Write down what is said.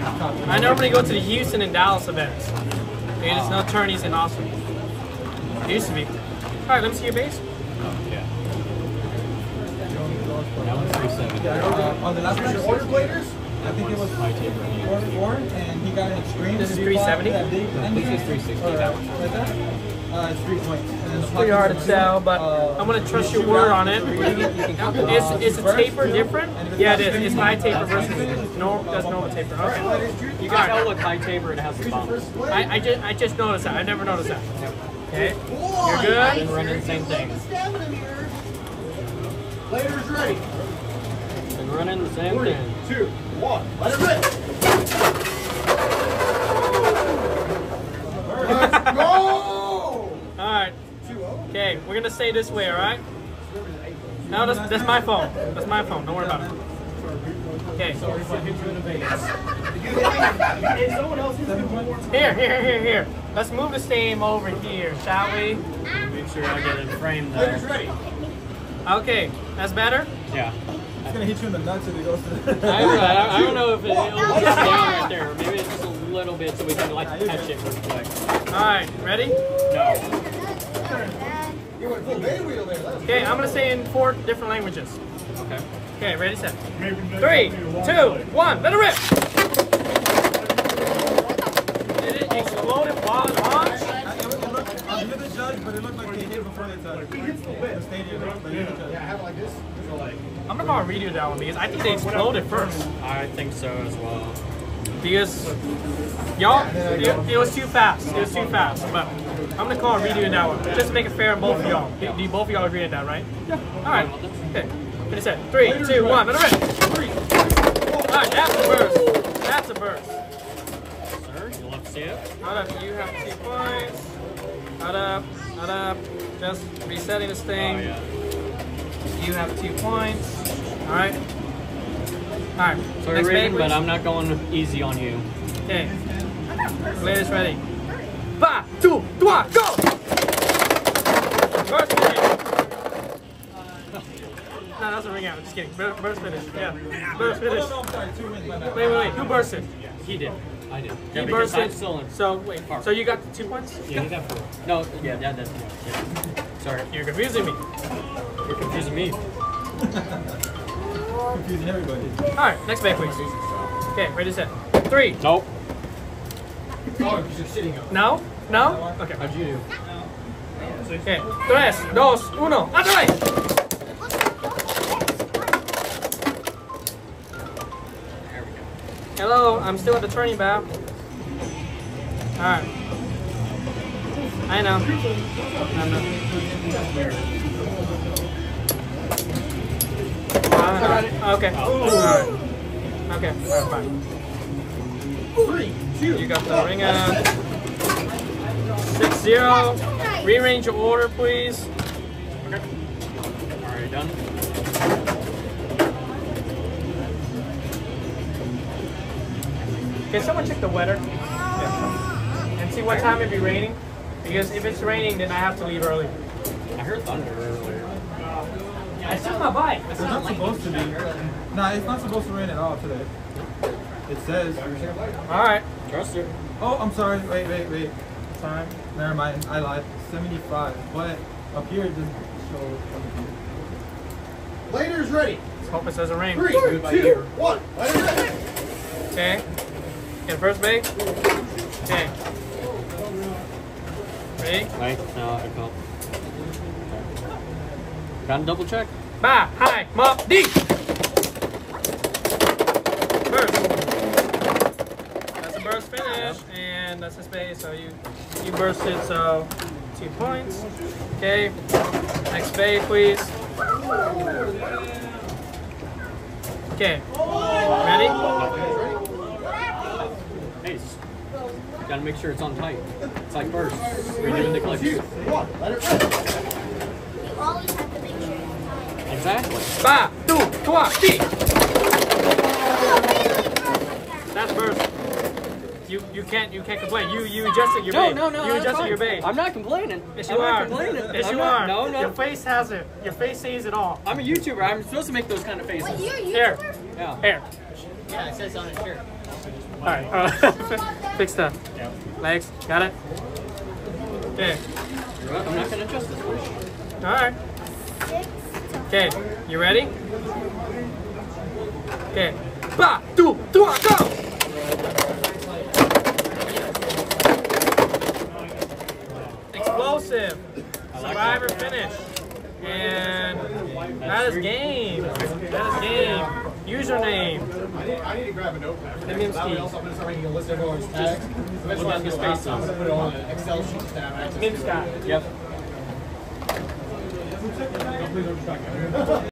top. I normally go to the Houston and Dallas events. And there's no tourneys in Austin. It used to be. Alright, let me see your base. Yeah. That one's 370. Uh, on the last one, your order bladers, I think it was My taper. four, four, and he got an extreme. This is Did you buy 370? This is 360. That one. Like that? Uh, it's three points. And then the Pretty hard to tell, but uh, I'm gonna trust your word out on it. three, you can. Is, Uh, the taper different? Yeah, it's it is. not It's spinning, high taper that's versus spinning. no. That's normal taper. Okay. You can tell with high taper it has the bumps. I, I just I just noticed that. I never noticed that. Okay. You're I've good. been running the same thing. Players ready. Been running the same thing. two, one. Let it rip. Let's go. All right. Okay, we're gonna stay this way. All right. No, that's, that's my phone. That's my phone. Don't worry about it. Okay. Here, here, here, here. Let's move the same over here, shall we? Make sure I get it framed uh, Players though. ready. Okay, that's better. Yeah. It's gonna hit you in the nuts if it goes to the. I, I, I don't know if it, it'll just down right there. Maybe it's just a little bit so we can like catch it real quick. All right, ready? No. You went full bay wheel there. That was Okay, I'm gonna say in four different languages. Okay. Okay, ready, set. Three, two, one, let it rip! Did it explode while it launched? It looked- it looked- uh, You're the judge, but it looked like they hit before they touched. He hits the whip. Stadium, but you're the judge. Yeah, I have it like this. So like. I'm gonna call a redo that one because I think they exploded first. I think so as well. Because y'all, it, it was too fast. It was too fast. But I'm gonna call a redo in that one. Just to make it fair on both of y'all. Do, do both of y'all agree on that, right? Yeah. Alright. Okay. Ready, set. Three, two, one, let it rip! Alright, that's a burst. That's a burst. Sir, you'll have to see it. Hold up, you have two points. Hold up, hold up. Just resetting this thing. Oh yeah. You have two points. Alright. Alright. Sorry, Next Raven, but. I'm not going easy on you. Okay. Players ready. Five, two, one, go! Burst finish. No, that's a ring out. I'm just kidding. Bur- Burst finish. Yeah. Burst finish. no, no, I'm sorry. Two wins. Wait, wait, wait. Who bursted? He did. I did. He Yeah, because I'm bursted. still in. So wait. So you got two points? Yeah, he got four. No, yeah, yeah, that's yeah, yeah. Sorry, You're confusing me. you're confusing me. Confusing everybody. All right. Next bag, please. Okay. Ready, set. Three. Nope. Oh, because you're sitting up. No. No. Okay. How'd you do? Okay. Tres, dos, uno. ¡Ándale! There we go. Hello, I'm still at the turning bow. Alright. I know. I know. Uh, okay. Alright. Okay, alright, fine. Three, two. You got the ring out. Six zero. Rearrange your order, please. Okay. Alright, done. Can someone check the weather? And see what time it'll be raining? Because if it's raining, then I have to leave early. I heard thunder earlier. I took my bike. It's not supposed to be. Nah, it's not supposed to rain at all today. It says. Alright. Trust it. Oh, I'm sorry. Wait, wait, wait. Time. Never mind. I lied. 75. But up here it doesn't show. Players ready. Let's hope it doesn't rain. Three, two, one. Let it rip. Okay. Get first bake. Okay. Ready? Wait, no, I can't. Gotta double check. Ba, hi, mop, D. Burst. That's a burst finish, and that's a space. So you you bursted, so two points. Okay. Next bey, please. Okay. Ready? Hey, gotta make sure it's on tight. It's like burst. Redoing the clicks. One. Let it rip. You always have to make sure it's tight. Exactly. Ba, two, trois, D. That's burst. You you can't you can't complain. You you adjusted your No, bait. no, no. You that's adjusted your bait. I'm not complaining. Yes, you I'm are. not complaining. Yes, I'm you not- are. No, no. Your face has it. Your face says it all. I'm a YouTuber. I'm supposed to make those kind of faces. Wait, you're a Here. Yeah. Here. Yeah, it says on his shirt. All right. Uh, fix the legs. Got it. Okay. I'm not gonna adjust this for. All right. Six to Okay. You ready? Okay. Ba, two, trois, go. Explosive. Survivor finish. And that is game. That is game. Username. I need to grab a notepad. Mimsky. That way else I'm gonna start making a list of everyone's tags. I'm just gonna space I'm gonna put it on an Excel sheet to have access to. Mim Scott. Yep. ありがとうございます。